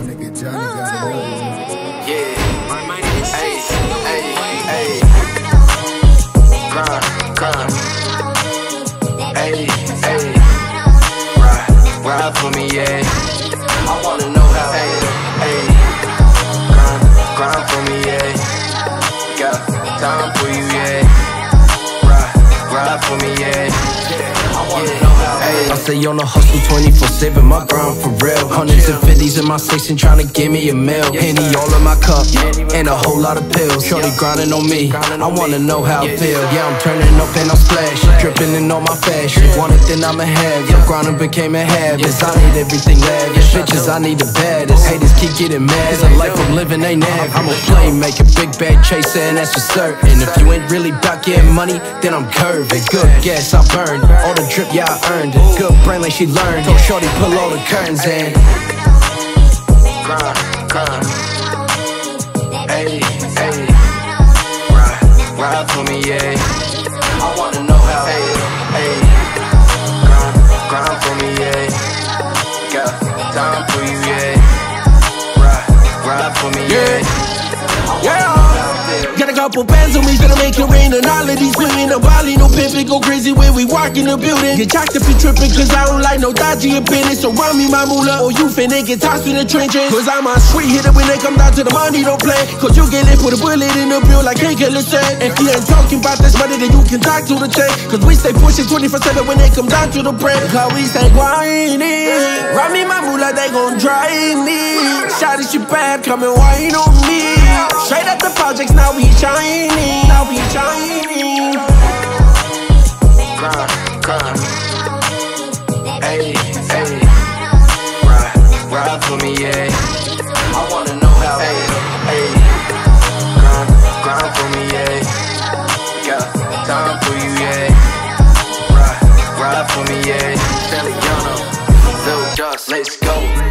My nigga Johnny oh, got. Yeah. My mind hey, hey, hey. Grind, grind. Hey, hey. Ride, ride for me, yeah. Stay on the hustle 24 7, my grind for real. Hundreds and fifties in my section trying to give me a meal. Henny all in my cup, and a whole lot of pills. Shorty grinding on me, I wanna know how I feel. Yeah, I'm turning up and I'm splashing, in all my fashion. Want it, then I'ma have. Your grinding became a habit. I need everything lavish. Bitches, I need the baddest. Haters keep getting mad. The life I'm living ain't average. I'm a playmaker, big bag chaser, and that's for certain. If you ain't really about getting money, then I'm curving. Good guess, I burned. All the drip, yeah, I earned it. Good brain like she learned. Told Shorty, pull all the curtains in. ride, ride for me, yeah. I wanna know how, hey, couple bands on me, finna make it rain And all of these women, no Bali, no pimpin' Go crazy when we walk in the building. Get jacked if you trippin' Cause I don't like no dodgy opinions So run me my moolah Or you finna get tossed in the trenches. Cause I'm a street hitter when they come down to the money, don't play. Cause you get lit, put a bullet in the bill like Hank said If you ain't talking about this money, then you can talk to the check. Cause we stay pushing 24-7 when they come down to the bread. Cause we stay grinding Run me my moolah, they gon' drive me Shot shit bad, come and wine on me Straight up the projects, now we shining Now we shining ride, ride for me, yeah. I wanna know how, grind, grind for me, yeah. Time for you, yeah. Ride, ride for me, yeah. Let's go.